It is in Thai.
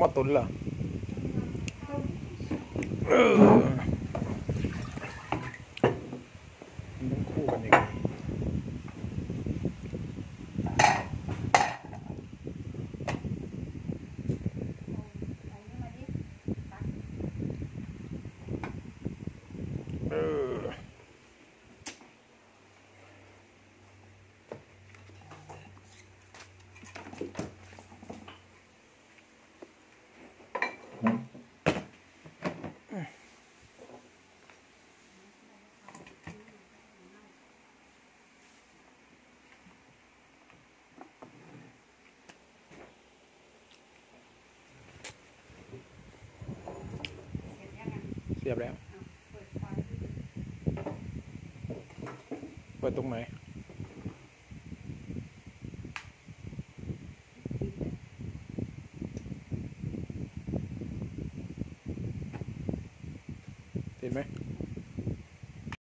หม้อตุ๋นเหรอต้องคู่กันอย่างนี้เออ เสียบแล้ว เปิดตรงไหนเห็นไหม